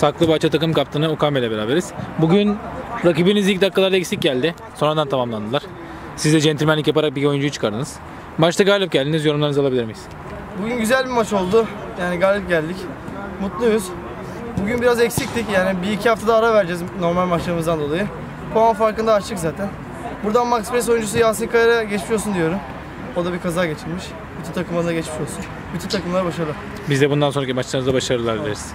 Saklıbahçe takım kaptanı Okan Bey'le beraberiz. Bugün rakibiniz ilk dakikalarda eksik geldi. Sonradan tamamlandılar. Siz de centilmenlik yaparak bir oyuncuyu çıkardınız. Maçta galip geldiniz. Yorumlarınızı alabilir miyiz? Bugün güzel bir maç oldu. Yani galip geldik. Mutluyuz. Bugün biraz eksiktik. Yani bir iki haftada ara vereceğiz normal maçlarımızdan dolayı. Puan farkında açtık zaten. Buradan Max Press oyuncusu Yasin Kayar'a geçmiş olsun diyorum. O da bir kaza geçirmiş. Bütün takıma geçmiş olsun. Bütün takımlara başarılar. Biz de bundan sonraki maçlarınızda başarılar dileriz.